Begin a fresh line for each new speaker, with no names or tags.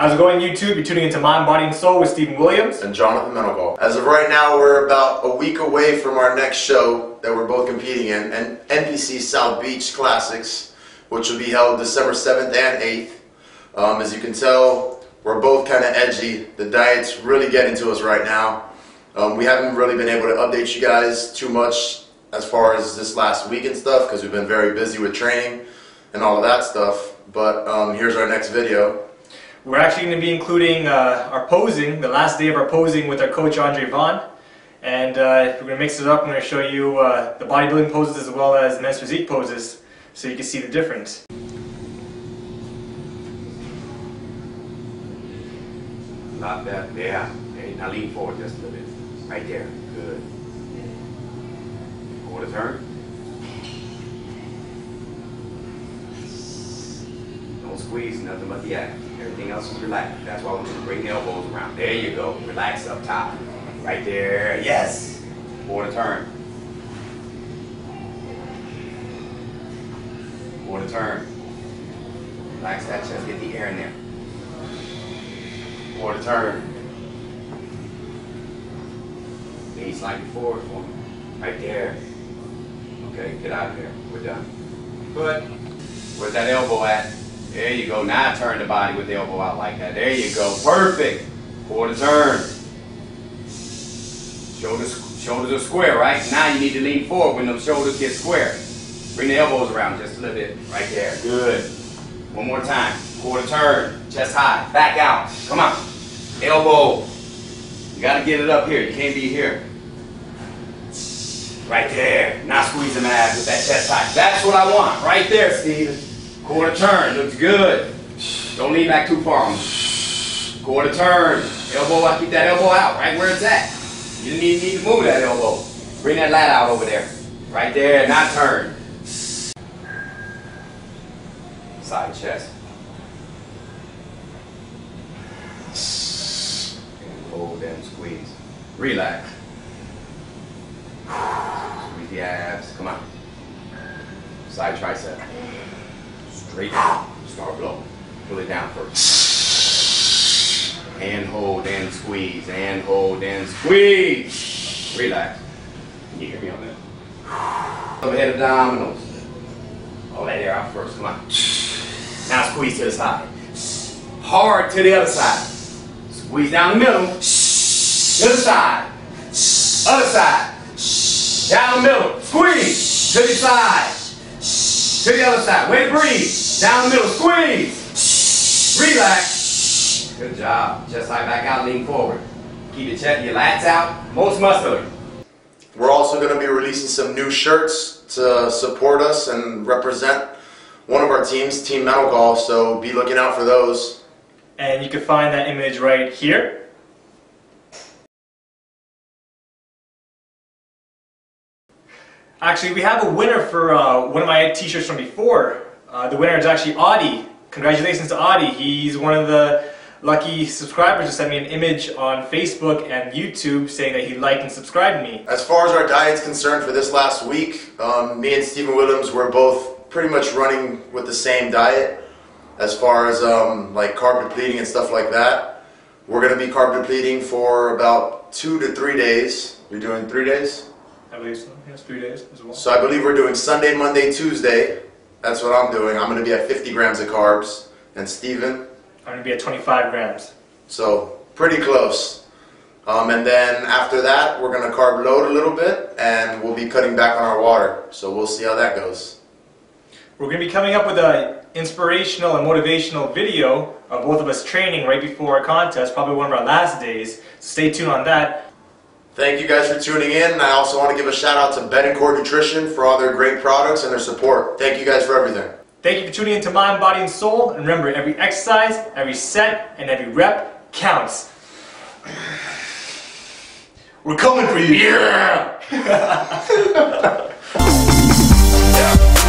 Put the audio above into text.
How's it going YouTube? You're tuning into Mind, Body, and Soul with Steven Williams.
and Jonathan Menocal. As of right now, we're about a week away from our next show that we're both competing in, and NPC South Beach Classics, which will be held December 7th and 8th. Um, as you can tell, we're both kind of edgy. The diet's really getting to us right now. Um, we haven't really been able to update you guys too much as far as this last week and stuff because we've been very busy with training and all of that stuff. But um, here's our next video.
We're actually going to be including uh, our posing, the last day of our posing with our coach Andre Vaughn. And uh, we're going to mix it up. I'm going to show you uh, the bodybuilding poses as well as the men's physique poses so you can see the difference.
Not better. Yeah. Hey, now lean forward just a little bit. Right there. Good. Quarter turn. Don't squeeze nothing but the abs. Everything else is relaxed. That's why we want you to bring the elbows around. There you go. Relax up top. Right there. Yes. Quarter turn. Quarter turn. Relax that chest. Get the air in there. Quarter turn. Lean slightly forward for me. Right there. Okay, get out of there. We're done. Good. Where's that elbow at? There you go. Now turn the body with the elbow out like that. There you go. Perfect. Quarter turn. Shoulders, shoulders are square, right? Now you need to lean forward when those shoulders get square. Bring the elbows around just a little bit. Right there. Good. One more time. Quarter turn. Chest high. Back out. Come on. Elbow. You gotta get it up here. You can't be here. Right there. Now squeeze them abs with that chest high. That's what I want. Right there, Steven. Quarter turn. Looks good. Don't lean back too far. Quarter turn. Elbow out. Keep that elbow out right where it's at. You need, need to move that elbow. Bring that lat out over there. Right there. Not turn. Side chest. And hold and squeeze. Relax. Squeeze the abs. Come on. Side tricep. Straight. Start blowing. Pull it down first. And hold and squeeze. And hold and squeeze. Relax. Can you hear me on that? Overhead abdominals. All that air out first. Come on. Now squeeze to the side. Hard to the other side. Squeeze down the middle. To the side. Other side. Down the middle. Squeeze. To the side. To the other side. Way to breathe. Down the middle. Squeeze. Relax. Good job. Just like back out. Lean forward. Keep your chest, your lats out. Most muscular.
We're also going to be releasing some new shirts to support us and represent one of our teams, Team Metal Golf. So be looking out for those.
And you can find that image right here. Actually, we have a winner for uh, one of my t-shirts from before. Uh, the winner is actually Audie. Congratulations to Audie. He's one of the lucky subscribers who sent me an image on Facebook and YouTube saying that he liked and subscribed me.
As far as our diet's concerned for this last week, um, me and Steven Williams were both pretty much running with the same diet as far as um, like carb depleting and stuff like that. We're going to be carb depleting for about two to three days. You're doing three days?
I believe so. Yes, three days as well.
So I believe we're doing Sunday, Monday, Tuesday. That's what I'm doing. I'm going to be at 50 grams of carbs. And Steven,
I'm going to be at 25 grams.
so pretty close. Um, and then after that, we're going to carb load a little bit and we'll be cutting back on our water. So we'll see how that goes.
We're going to be coming up with an inspirational and motivational video of both of us training right before our contest, probably one of our last days. Stay tuned on that.
Thank you guys for tuning in. And I also want to give a shout out to Betancourt Nutrition for all their great products and their support. Thank you guys for everything.
Thank you for tuning into Mind, Body, and Soul. And remember, every exercise, every set, and every rep counts.
We're coming for you.
Yeah!